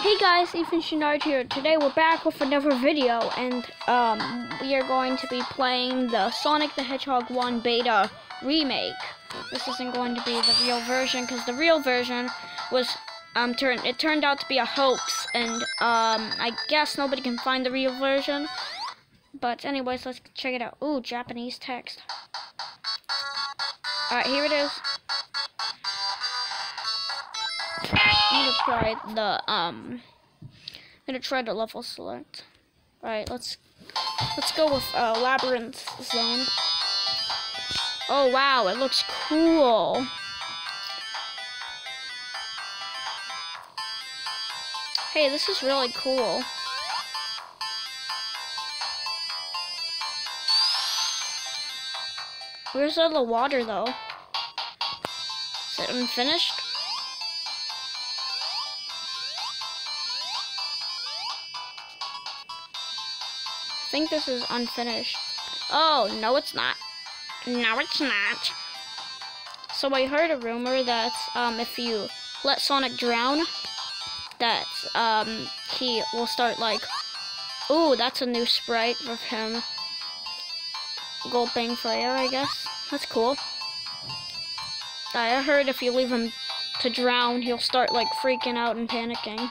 Hey guys, Ethan Shinard here. Today we're back with another video, and um, we are going to be playing the Sonic the Hedgehog 1 beta remake. This isn't going to be the real version because the real version was um turned it turned out to be a hoax, and um I guess nobody can find the real version. But anyways, let's check it out. Ooh, Japanese text. All right, here it is. I'm gonna try the um. I'm gonna try the level select. All right, let's let's go with uh, labyrinth zone. Oh wow, it looks cool. Hey, this is really cool. Where's all the water though? Is it unfinished? Think this is unfinished. Oh, no it's not. No it's not. So I heard a rumor that um, if you let Sonic drown, that um, he will start like, ooh, that's a new sprite with him gulping air, I guess. That's cool. I heard if you leave him to drown, he'll start like freaking out and panicking.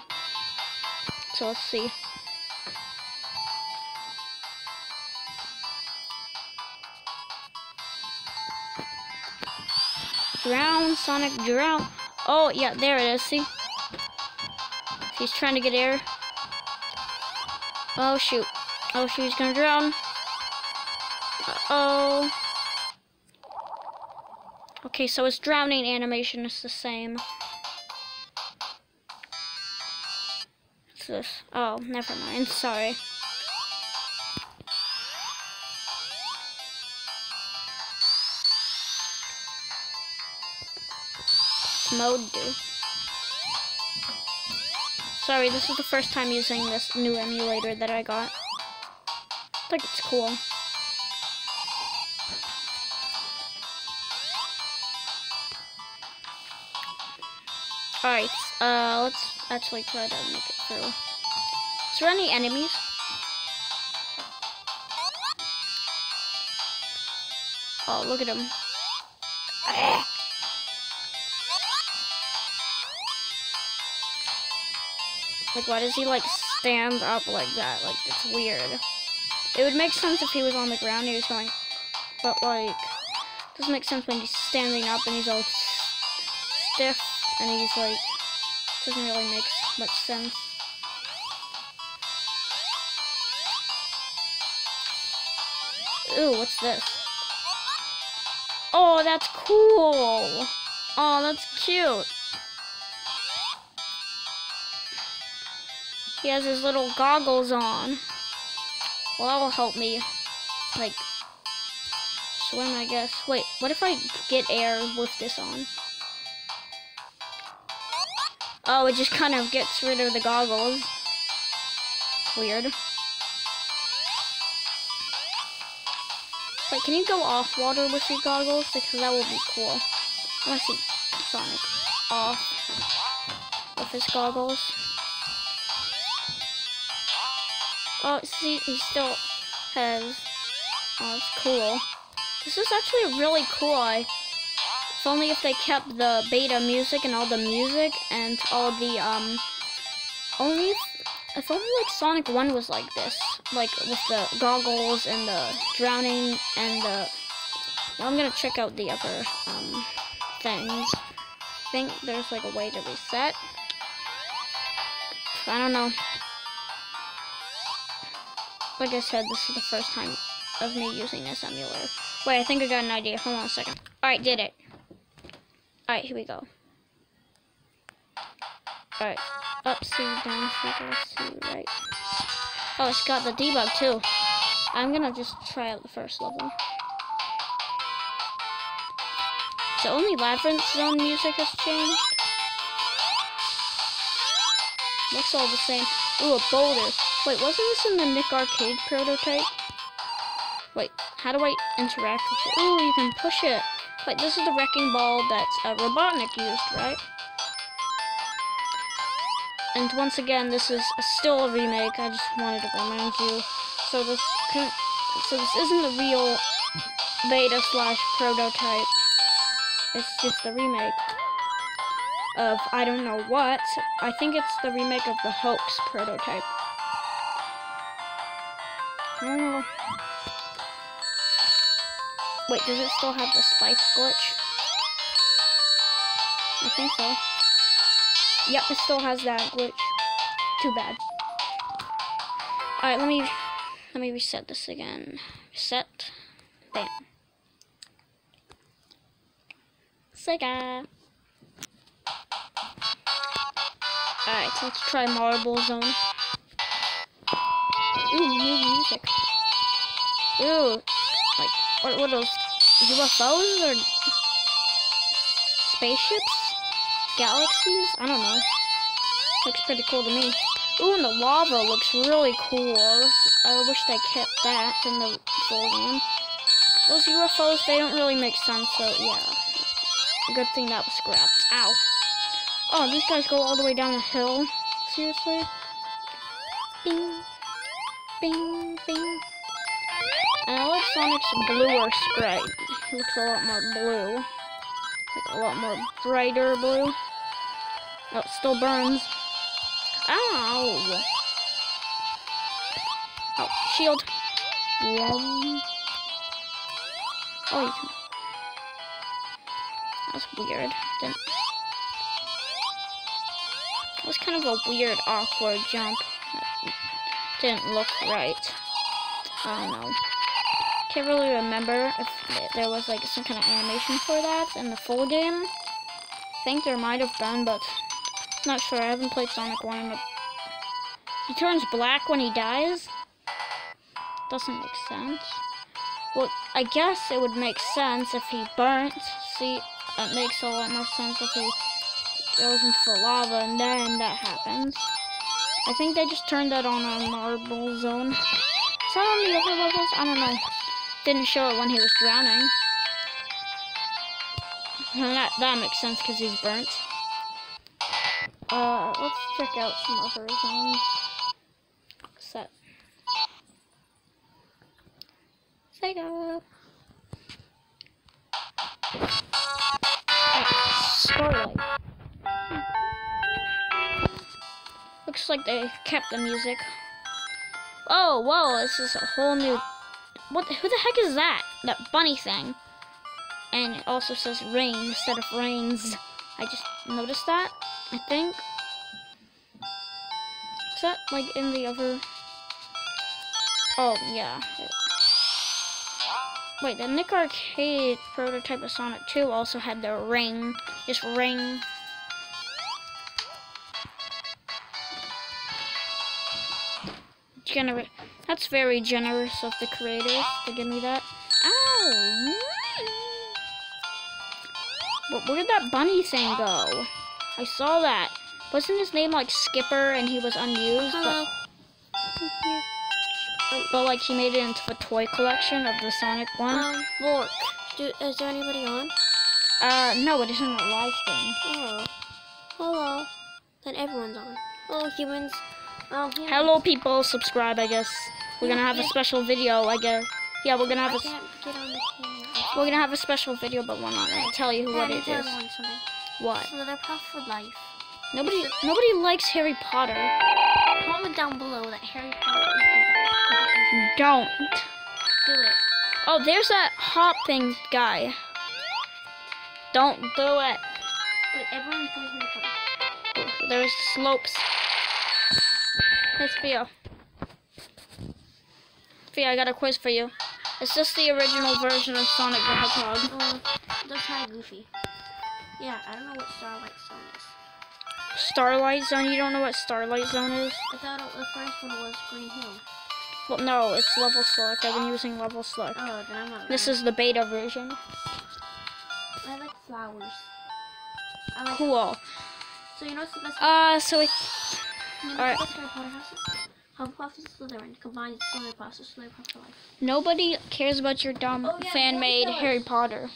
So let's see. Drown, Sonic, drown. Oh, yeah, there it is, see? He's trying to get air. Oh, shoot. Oh, shoot, he's gonna drown. Uh-oh. Okay, so his drowning animation is the same. What's this? Oh, never mind, sorry. Mode do. Sorry, this is the first time using this new emulator that I got. I think it's cool. Alright, uh, let's actually try to make it through. Is there any enemies? Oh, look at him. Like, why does he, like, stand up like that? Like, it's weird. It would make sense if he was on the ground he was going, but, like, doesn't make sense when he's standing up and he's all stiff and he's, like, doesn't really make much sense. Ooh, what's this? Oh, that's cool! Oh, that's cute. He has his little goggles on. Well, that'll help me, like, swim, I guess. Wait, what if I get air with this on? Oh, it just kind of gets rid of the goggles. Weird. Wait, can you go off water with your goggles? Because that would be cool. I want to see Sonic off with his goggles. Oh, see, he still has. Oh, it's cool. This is actually really cool. I, if only if they kept the beta music and all the music and all the um. Only if, only like Sonic One was like this, like with the goggles and the drowning and the. Now I'm gonna check out the other um things. I think there's like a way to reset. I don't know like I said, this is the first time of me using this emulator. Wait, I think I got an idea. Hold on a second. Alright, did it. Alright, here we go. Alright. Up, C, down, C, right. Oh, it's got the debug too. I'm gonna just try out the first level. So only Labyrinth Zone music has changed. Looks all the same. Ooh, a boulder. Wait, wasn't this in the Nick Arcade prototype? Wait, how do I interact with it? Ooh, you can push it. Wait, this is the wrecking ball that uh, Robotnik used, right? And once again, this is still a remake. I just wanted to remind you. So this, can, so this isn't the real beta slash prototype. It's just a remake of I don't know what. I think it's the remake of the Hoax prototype. Wait, does it still have the spike glitch? I think so. Yep, it still has that glitch. Too bad. Alright, let me let me reset this again. Reset. Bam. Sega. Alright, let's try Marble Zone. Ooh, new music. Ooh, like, what, what those? UFOs or spaceships? Galaxies? I don't know. Looks pretty cool to me. Ooh, and the lava looks really cool. I wish they kept that in the full game. Those UFOs, they don't really make sense, so yeah. Good thing that was scrapped. Ow. Oh, these guys go all the way down a hill? Seriously? Bing. Bing, bing. And I like Sonic's bluer sprite. It looks a lot more blue. Like a lot more brighter blue. Oh, it still burns. Ow! Oh, shield. Yum. Oh, you can. That's weird. Didn't. Was kind of a weird, awkward jump. Didn't look right. I don't know. Can't really remember if there was like some kind of animation for that in the full game. I think there might have been, but not sure. I haven't played Sonic 1 in. He turns black when he dies? Doesn't make sense. Well, I guess it would make sense if he burnt. See, it makes a lot more sense if he goes into the lava and then that happens. I think they just turned that on on Marble Zone. Is that on the other levels? I don't know. Didn't show it when he was drowning. And that, that makes sense because he's burnt. Uh, let's check out some other zones. Set. Sega. Starlight. Looks like they kept the music. Oh, whoa, this is a whole new... What? Who the heck is that? That bunny thing. And it also says rain instead of rains. I just noticed that, I think. Is that, like, in the other... Oh, yeah. Wait, the Nick Arcade prototype of Sonic 2 also had the ring. Just ring. Generous. That's very generous of the creators to give me that. Ow! But where did that bunny thing go? I saw that. Wasn't his name like Skipper and he was unused? Hello. But, but like he made it into the toy collection of the Sonic one. Um, Mork. Do, is there anybody on? Uh, no, it isn't a live thing. Oh. Hello. Then everyone's on. Hello, humans. Um, humans. Hello, people. Subscribe, I guess. We're gonna have a special video, I guess. Yeah, we're gonna have I a s- can't get on the camera. we're gonna have a special video, but we're not gonna tell you Hey, what it is. What? So they're for life. Nobody nobody likes Harry Potter. Comment down below that Harry Potter is the best. Don't. Do it. Oh, there's that hopping guy. Don't do it. But everyone plays Harry Potter. There's slopes. Here's Theo. Theo, I got a quiz for you. Is this the original version of Sonic the Hedgehog? Uh, that's of goofy. Yeah, I don't know what Starlight Zone is. Starlight Zone? You don't know what Starlight Zone is? I thought it, the first one was Green Hill. Well, no, it's Level Select. I've been using Level Select. Oh, then I'm not. This is the beta version. I like flowers. I like. Cool. So you know what's the best? Uh, so it, you know alright. what's the best Harry Potter houses? Hufflepuff and Slytherin combined Slytherin process Slytherin for life. nobody cares about your dumb Oh, yeah, fan-made. Harry Potter.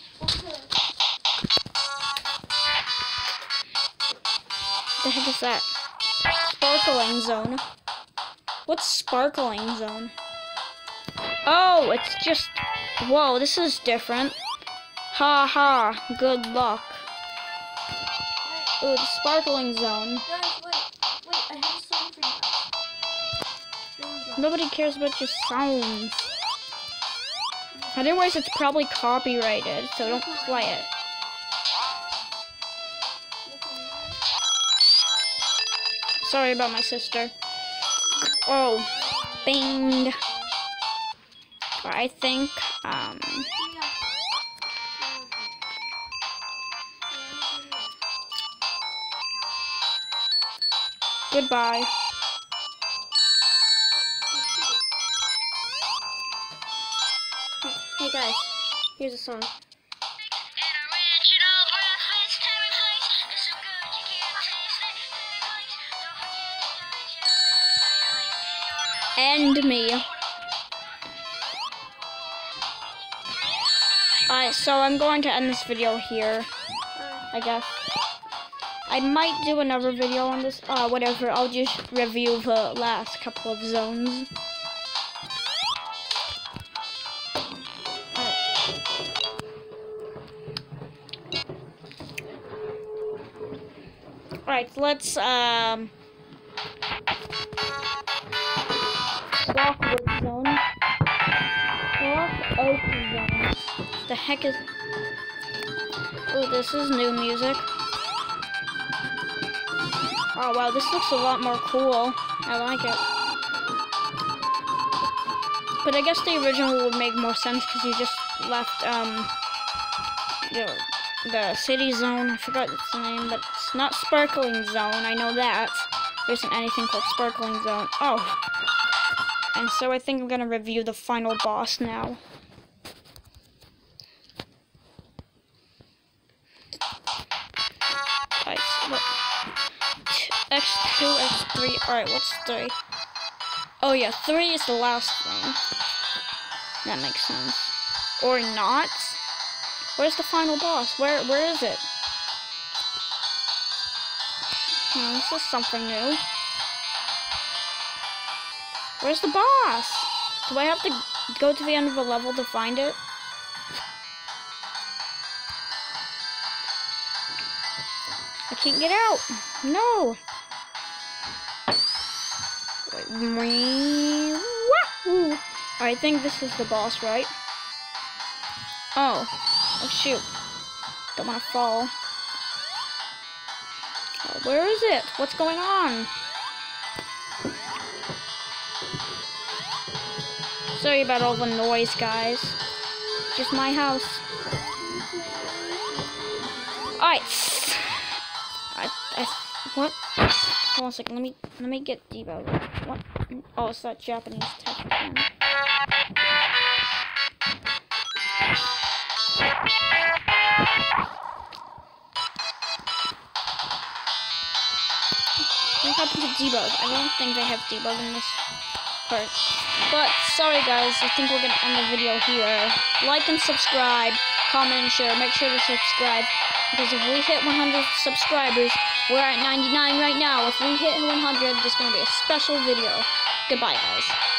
The heck is that? sparkling zone. What's sparkling zone? Oh, it's just... Whoa, this is different. Ha ha, good luck. Ooh, the sparkling zone. Nobody cares about your sounds. Otherwise, it's probably copyrighted, so don't play it. Sorry about my sister. Oh, bing. I think, um, goodbye. Guys, here's a song. End me. Alright, so I'm going to end this video here, I guess. I might do another video on this, uh, whatever, I'll just review the last couple of zones. Alright, let's, um... Zone. Oak zone. The heck is... Oh, this is new music. Oh wow, this looks a lot more cool. I like it. But I guess the original would make more sense because you just left, um... The city zone. I forgot its name, but not Sparkling Zone. I know that. There isn't anything called Sparkling Zone. Oh. And so I think I'm gonna review the final boss now. Alright, what? X2, X3. Alright, what's 3? Oh yeah, 3 is the last thing. That makes sense. Or not? Where's the final boss? Where where is it? This is something new. Where's the boss? Do I have to go to the end of the level to find it? I can't get out. No. Wait. I think this is the boss, right? Oh. Oh shoot. Don't want to fall. Where is it? What's going on? Sorry about all the noise, guys. Just my house. Alright. I, I, what? Hold on a second. Let me, let me get debug. What? Oh, it's that Japanese text again. Debug? I don't think they have debug in this part. But sorry guys, I think we're gonna end the video here. Like and subscribe, comment and share. Make sure to subscribe because if we hit 100 subscribers, we're at 99 right now. If we hit 100, there's gonna be a special video. Goodbye guys.